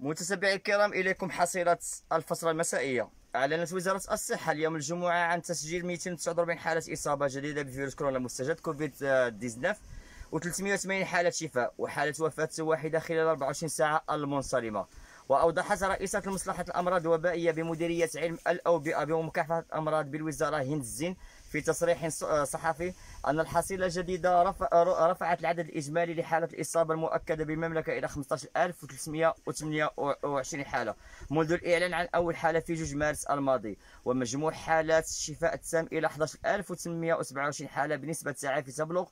متتبعي الكرام إليكم حصيلة الفصل المسائية. أعلنت وزارة الصحة اليوم الجمعة عن تسجيل 249 حالة إصابة جديدة بفيروس كورونا المستجد كوفيد 19 و380 حالة شفاء وحالة وفاة واحدة خلال 24 ساعة المنصرمة. واوضحت رئيسة مصلحه الأمراض الوبائية بمديرية علم الأوبئة بمكافحة الامراض بالوزارة هند الزين في تصريح صحفي أن الحصيلة الجديدة رفعت العدد الإجمالي لحالة الإصابة المؤكدة بالمملكة إلى 15328 حالة منذ الإعلان عن أول حالة في جوج مارس الماضي ومجموع حالات الشفاء التام إلى 11827 حالة بنسبة تعافي تبلغ 77%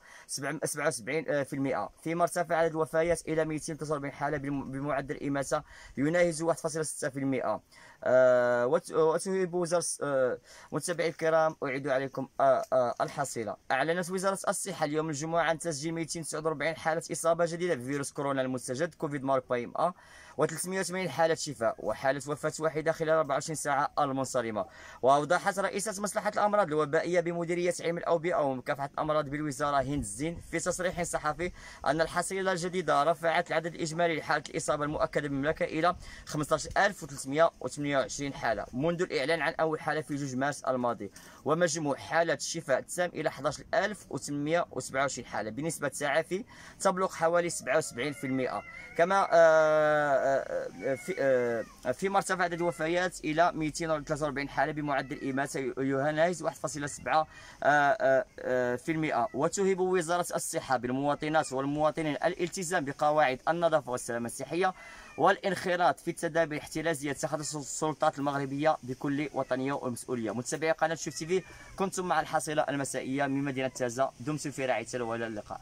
فيما ارتفع عدد الوفيات إلى 249 حالة بمعدل إماتة يناهز 1.6% آه وتهيب وزارة آه متابعي الكرام أعيد عليكم آه آه الحصيلة. أعلنت وزارة الصحة اليوم الجمعة عن تسجيل 249 حالة إصابة جديدة بفيروس كورونا المستجد كوفيد مارك بايم أ و380 حالة شفاء وحالة وفاة واحدة خلال 24 ساعة المنصرمة. وأوضحت رئيسة مصلحة الأمراض الوبائية بمديرية علم الأوبئة ومكافحة الأمراض بالوزارة هند الزين في تصريح صحفي أن الحصيلة الجديدة رفعت العدد الإجمالي لحالة الإصابة المؤكدة بالمملكة إلى 15328 حالة منذ الإعلان عن أول حالة في جوج مارس الماضي. ومجموع حالات الشفاء التام إلى 11827 حالة. بنسبة تعافي تبلغ حوالي 77% كما آه في آه، فيما ارتفع عدد الوفيات إلى 243 حالة بمعدل اماته يناهز 1.7 آه، آه، في المئة. وتهب وزارة الصحة بالمواطنات والمواطنين الالتزام بقواعد النظافة والسلامة الصحية والانخراط في التدابير الاحترازية اتخذتها السلطات المغربية بكل وطنية ومسؤولية. متابعي قناة شوف تي في كنتم مع الحصيلة المسائية من مدينة تازة. دمتم في رعاية الله والى اللقاء